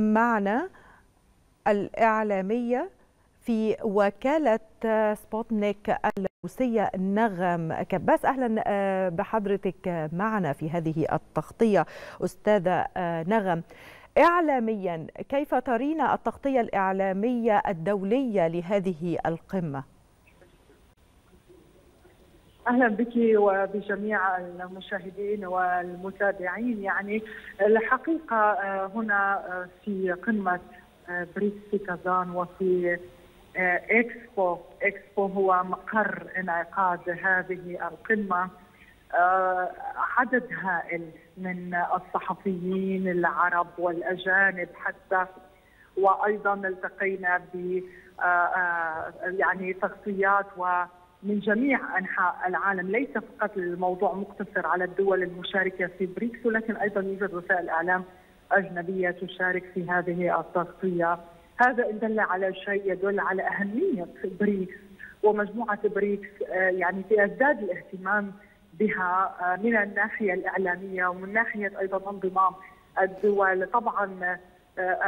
معنا الإعلامية في وكالة سبوتنيك الروسية نغم كباس أهلا بحضرتك معنا في هذه التغطية أستاذة نغم إعلاميا كيف ترين التغطية الإعلامية الدولية لهذه القمة؟ أهلا بك وبجميع المشاهدين والمتابعين. يعني الحقيقة هنا في قمة بريكس في كازان وفي إكسبو. إكسبو هو مقر انعقاد هذه القمة. عدد هائل من الصحفيين العرب والأجانب حتى وأيضا التقينا ب يعني تغطيات و من جميع أنحاء العالم ليس فقط الموضوع مقتصر على الدول المشاركة في بريكس ولكن أيضا يوجد وسائل إعلام أجنبية تشارك في هذه التغطية. هذا إن دل على شيء يدل على أهمية بريكس ومجموعة بريكس يعني يزداد الاهتمام بها من الناحية الإعلامية ومن ناحية أيضا انضمام الدول. طبعا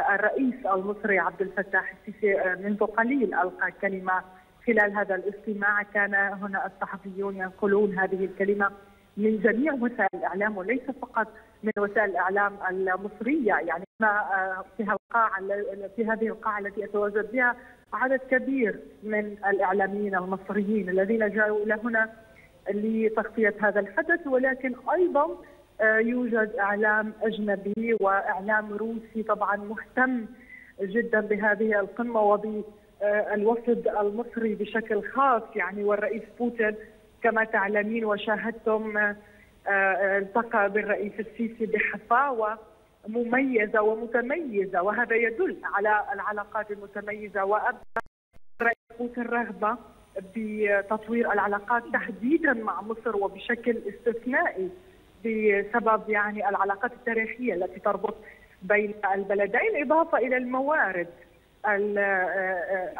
الرئيس المصري عبد الفتاح السيسي منذ قليل ألقى كلمة خلال هذا الاجتماع كان هنا الصحفيون ينقلون هذه الكلمة من جميع وسائل الإعلام وليس فقط من وسائل الإعلام المصرية. يعني ما في القاعه في هذه القاعة التي أتواجد بها عدد كبير من الإعلاميين المصريين الذين جاءوا إلى هنا لتغطية هذا الحدث. ولكن أيضا يوجد إعلام أجنبي وإعلام روسي طبعا مهتم جدا بهذه القمة وب الوفد المصري بشكل خاص يعني والرئيس بوتين كما تعلمين وشاهدتم التقى بالرئيس السيسي بحفاوة مميزة ومتميزة وهذا يدل على العلاقات المتميزة. وابدى الرئيس بوتين رغبة بتطوير العلاقات تحديدا مع مصر وبشكل استثنائي بسبب يعني العلاقات التاريخية التي تربط بين البلدين إضافة إلى الموارد.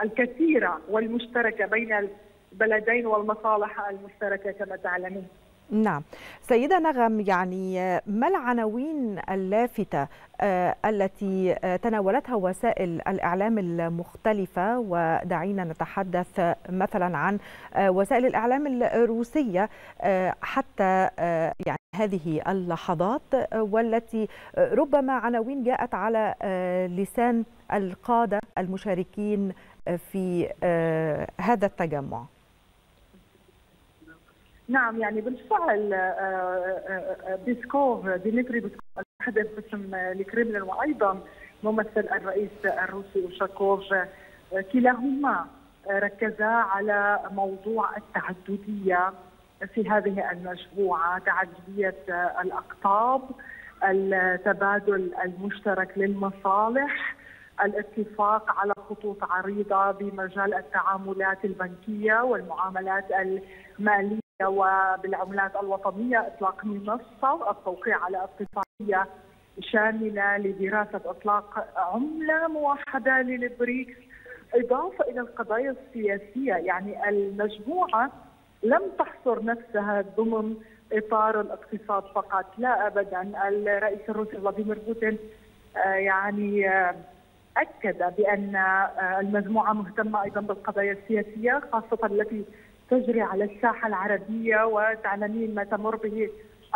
الكثيرة والمشتركة بين البلدين والمصالح المشتركة كما تعلمين. نعم. سيدة نغم يعني ما العناوين اللافتة التي تناولتها وسائل الإعلام المختلفة؟ ودعينا نتحدث مثلا عن وسائل الإعلام الروسية حتى يعني هذه اللحظات والتي ربما عناوين جاءت على لسان القادة المشاركين في هذا التجمع. نعم يعني بالفعل بيسكوف ديمتري بيسكوف المتحدث باسم الكريملين وأيضا ممثل الرئيس الروسي أوشاكوف كلاهما ركزا على موضوع التعددية في هذه المجموعة تعددية الأقطاب التبادل المشترك للمصالح الاتفاق على خطوط عريضة بمجال التعاملات البنكية والمعاملات المالية وبالعملات الوطنية إطلاق منصة التوقيع على اتفاقيه شاملة لدراسة إطلاق عملة موحدة للبريكس إضافة إلى القضايا السياسية. يعني المجموعة لم تحصر نفسها ضمن إطار الاقتصاد فقط لا ابدا. الرئيس الروسي فلاديمير بوتين يعني أكد بأن المجموعة مهتمة أيضا بالقضايا السياسية خاصة التي تجري على الساحة العربية وتعلمين ما تمر به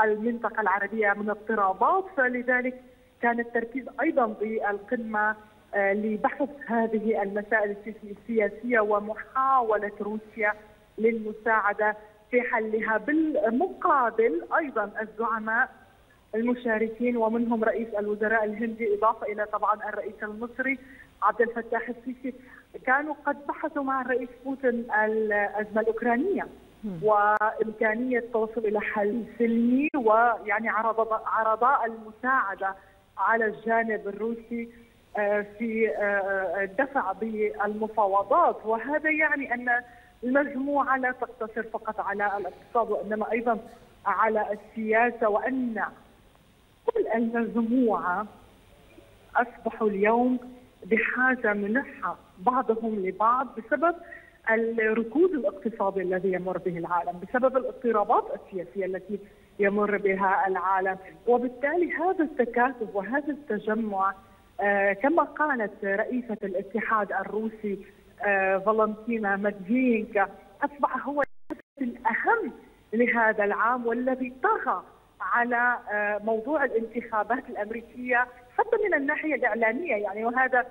المنطقة العربية من اضطرابات فلذلك كان التركيز أيضا بالقمة لبحث هذه المسائل السياسية ومحاولة روسيا للمساعدة في حلها بالمقابل. أيضا الزعماء المشاركين ومنهم رئيس الوزراء الهندي إضافة إلى طبعا الرئيس المصري عبد الفتاح السيسي كانوا قد بحثوا مع الرئيس بوتين الأزمة الأوكرانية وإمكانية التوصل إلى حل سلمي ويعني عرض عرضاء المساعدة على الجانب الروسي في الدفع بالمفاوضات. وهذا يعني أن المجموعة لا تقتصر فقط على الاقتصاد وإنما أيضا على السياسة وأن كل المجموعة أصبحوا اليوم بحاجة ملحه بعضهم لبعض بسبب الركود الاقتصادي الذي يمر به العالم بسبب الاضطرابات السياسية التي يمر بها العالم. وبالتالي هذا التكاتف وهذا التجمع كما قالت رئيسة الاتحاد الروسي فالنتينا مادفينكا أصبح هو الأهم لهذا العام والذي طغى على موضوع الانتخابات الأمريكية حتى من الناحية الإعلامية يعني وهذا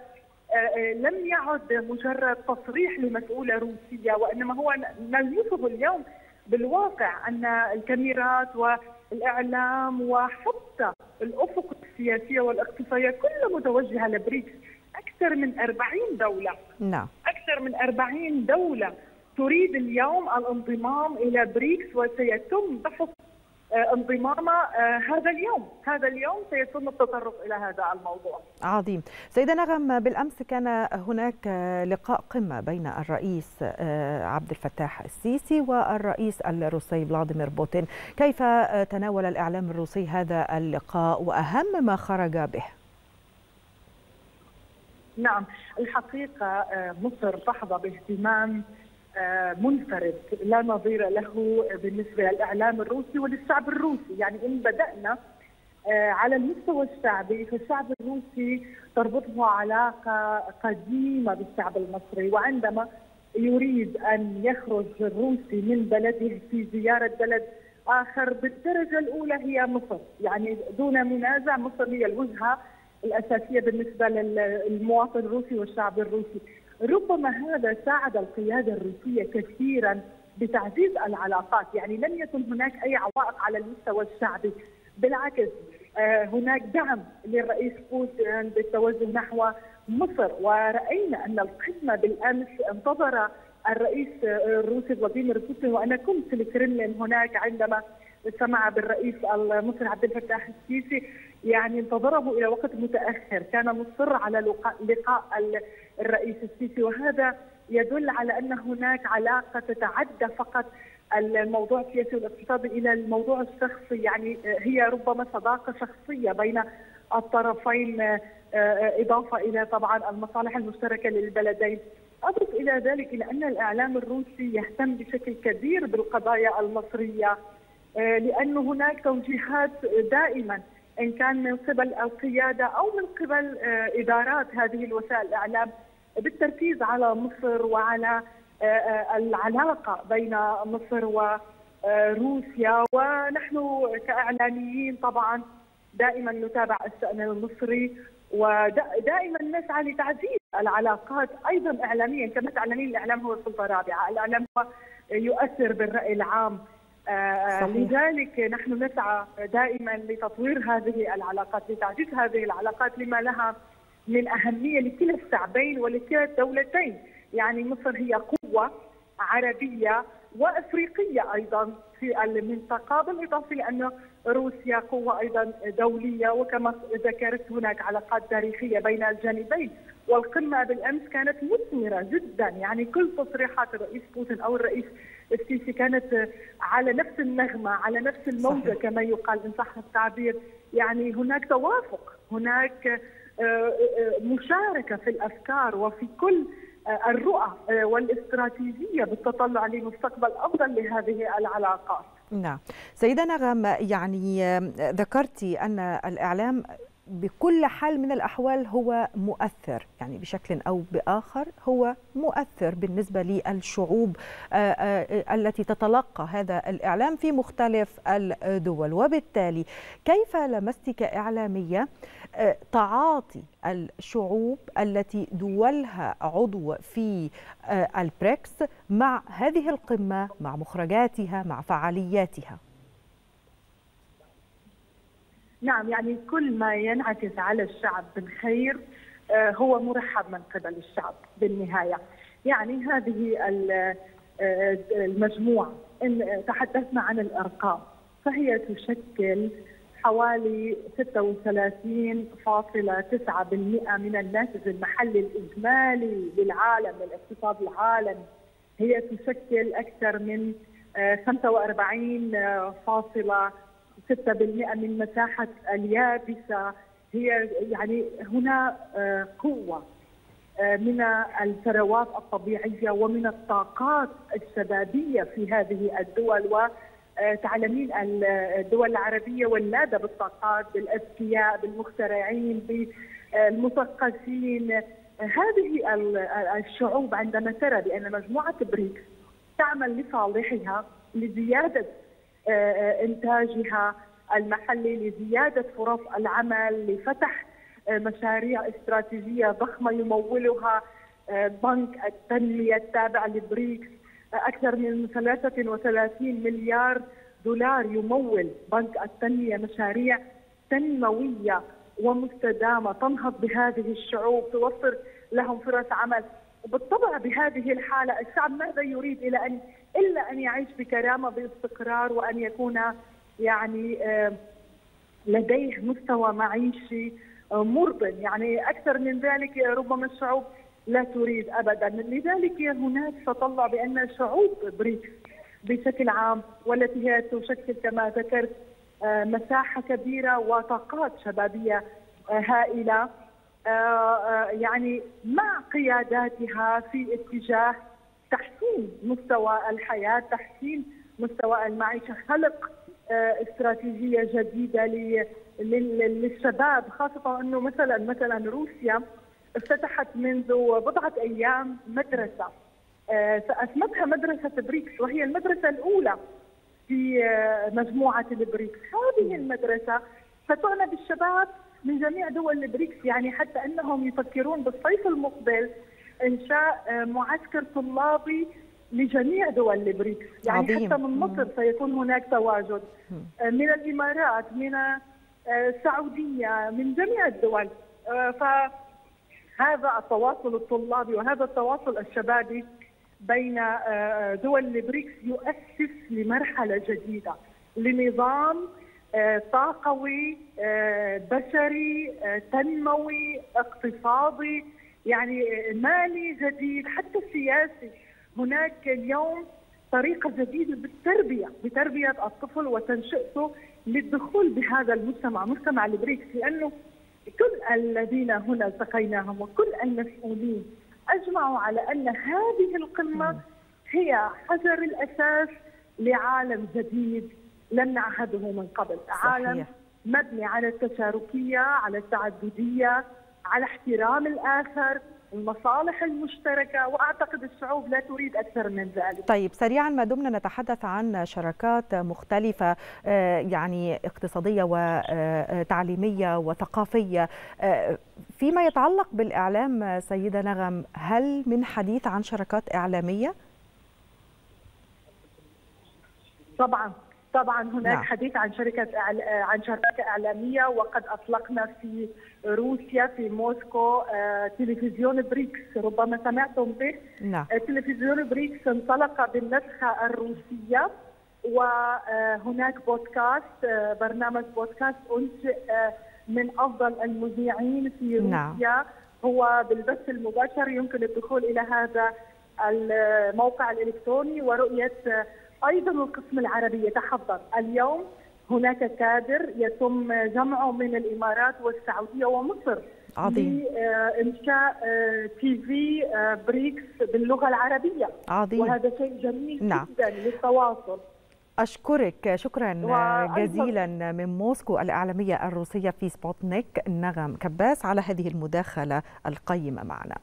لم يعد مجرد تصريح لمسؤولة روسية وإنما هو نلمسه اليوم بالواقع أن الكاميرات والإعلام وحتى الأفق السياسية والاقتصادية كلها متوجهة لبريكس أكثر من 40 دولة. نعم. أكثر من 40 دولة تريد اليوم الانضمام إلى بريكس وسيتم بحث انضمام هذا اليوم. هذا اليوم سيتم التطرق إلى هذا الموضوع. عظيم. سيدة نغم بالأمس كان هناك لقاء قمة بين الرئيس عبد الفتاح السيسي والرئيس الروسي فلاديمير بوتين. كيف تناول الإعلام الروسي هذا اللقاء وأهم ما خرج به؟ نعم الحقيقة مصر تحظى باهتمام منفرد لا نظير له بالنسبة للإعلام الروسي وللشعب الروسي، يعني إن بدأنا على المستوى الشعبي فالشعب الروسي تربطه علاقة قديمة بالشعب المصري. وعندما يريد أن يخرج الروسي من بلده في زيارة بلد آخر بالدرجة الأولى هي مصر، يعني دون منازع مصر هي الوجهة الأساسية بالنسبة للمواطن الروسي والشعب الروسي، ربما هذا ساعد القيادة الروسية كثيرا بتعزيز العلاقات، يعني لم يكن هناك أي عوائق على المستوى الشعبي، بالعكس هناك دعم للرئيس بوتين بالتوجه نحو مصر. ورأينا أن القمه بالأمس انتظر الرئيس الروسي فلاديمير بوتين وأنا كنت في الكرملين هناك عندما سمع بالرئيس المصري عبد الفتاح السيسي يعني انتظره إلى وقت متأخر، كان مصر على لقاء الرئيس السيسي وهذا يدل على أن هناك علاقة تتعدى فقط الموضوع السياسي والاقتصادي إلى الموضوع الشخصي. يعني هي ربما صداقة شخصية بين الطرفين إضافة إلى طبعا المصالح المشتركة للبلدين. أضف إلى ذلك إلى أن الإعلام الروسي يهتم بشكل كبير بالقضايا المصرية. لأن هناك توجيهات دائما إن كان من قبل القيادة أو من قبل إدارات هذه الوسائل الإعلام بالتركيز على مصر وعلى العلاقة بين مصر وروسيا ونحن كإعلاميين طبعا دائما نتابع الشأن المصري ودائما نسعى لتعزيز العلاقات. أيضا اعلاميا كما تعلمين الإعلام هو السلطة الرابعة، الإعلام هو يؤثر بالرأي العام. لذلك نحن نسعى دائما لتطوير هذه العلاقات لتعزيز هذه العلاقات لما لها من أهمية لكلا الشعبين ولكلا الدولتين، يعني مصر هي قوة عربية وأفريقية أيضا في المنطقة بالإضافة لأن روسيا قوة أيضا دولية وكما ذكرت هناك علاقات تاريخية بين الجانبين. والقمة بالأمس كانت مثمرة جدا. يعني كل تصريحات الرئيس بوتين أو الرئيس السيسي كانت على نفس النغمة على نفس الموجة صحيح. كما يقال ان صح التعبير يعني هناك توافق هناك مشاركة في الأفكار وفي كل الرؤى والاستراتيجية بالتطلع لمستقبل أفضل لهذه العلاقات. نعم، سيده نغم يعني ذكرتي أن الإعلام بكل حال من الأحوال هو مؤثر يعني بشكل أو بآخر هو مؤثر بالنسبة للشعوب التي تتلقى هذا الإعلام في مختلف الدول. وبالتالي كيف لمست كاعلاميه تعاطي الشعوب التي دولها عضو في البريكس مع هذه القمة مع مخرجاتها مع فعالياتها؟ نعم يعني كل ما ينعكس على الشعب بالخير هو مرحب من قبل الشعب بالنهاية. يعني هذه المجموعة إن تحدثنا عن الأرقام فهي تشكل حوالي 36.9% من الناتج المحلي الإجمالي للعالم للاقتصاد العالمي. هي تشكل أكثر من 45 6% من مساحة اليابسة. هي يعني هنا قوة من الثروات الطبيعية ومن الطاقات الشبابية في هذه الدول. تعلمين الدول العربية ولاده بالطاقات بالأذكياء بالمخترعين بالمثقفين. هذه الشعوب عندما ترى بأن مجموعة بريكس تعمل لصالحها لزيادة إنتاجها المحلي لزيادة فرص العمل لفتح مشاريع استراتيجية ضخمة يمولها بنك التنمية التابع لبريكس. أكثر من 33 مليار دولار يمول بنك التنمية مشاريع تنموية ومستدامة تنهض بهذه الشعوب توفر لهم فرص عمل. وبالطبع بهذه الحالة الشعب ماذا يريد إلى أن إلا أن يعيش بكرامة باستقرار وأن يكون يعني لديه مستوى معيشي مرضٍ. يعني أكثر من ذلك ربما الشعوب لا تريد ابدا. لذلك هناك تطلع بأن شعوب بريكس بشكل عام والتي هي تشكل كما ذكرت مساحة كبيرة وطاقات شبابية هائلة. يعني مع قياداتها في اتجاه تحسين مستوى الحياة، تحسين مستوى المعيشة، خلق استراتيجية جديدة للشباب خاصة إنه مثلا مثلا روسيا افتتحت منذ بضعة أيام مدرسة. اسمتها مدرسة بريكس وهي المدرسة الأولى في مجموعة البريكس، هذه المدرسة ستعنى بالشباب من جميع دول البريكس يعني حتى إنهم يفكرون بالصيف المقبل إنشاء معسكر طلابي لجميع دول البريكس. يعني عظيم. حتى من مصر سيكون هناك تواجد. من الإمارات من السعودية من جميع الدول. فهذا التواصل الطلابي وهذا التواصل الشبابي بين دول البريكس يؤسس لمرحلة جديدة لنظام طاقوي بشري تنموي اقتصادي يعني مالي جديد حتى سياسي. هناك اليوم طريقة جديدة بالتربية بتربية الطفل وتنشئته للدخول بهذا المجتمع مجتمع البريكس لأنه كل الذين هنا التقيناهم وكل المسؤولين أجمعوا على أن هذه القمة هي حجر الأساس لعالم جديد لم نعهده من قبل. صحيح. عالم مبني على التشاركية على التعددية على احترام الآخر المصالح المشتركة وأعتقد الشعوب لا تريد أكثر من ذلك. طيب سريعا ما دمنا نتحدث عن شراكات مختلفة يعني اقتصادية وتعليمية وثقافية. فيما يتعلق بالإعلام سيدة نغم هل من حديث عن شراكات إعلامية؟ طبعا. طبعا هناك نعم. حديث عن شركة عن شركة إعلامية وقد أطلقنا في روسيا في موسكو تلفزيون بريكس ربما سمعتم به نعم. تلفزيون بريكس انطلق بالنسخة الروسية وهناك بودكاست برنامج بودكاست أنشئ من أفضل المذيعين في روسيا نعم. هو بالبث المباشر يمكن الدخول إلى هذا الموقع الإلكتروني ورؤية أيضا القسم العربي يتحضر. اليوم هناك كادر يتم جمعه من الإمارات والسعودية ومصر عظيم. لإنشاء TV بريكس باللغة العربية. عظيم. وهذا شيء جميل نعم. جدا للتواصل. أشكرك. شكرا جزيلا من موسكو الإعلامية الروسية في سبوتنيك. نغم كباس على هذه المداخلة القيمة معنا.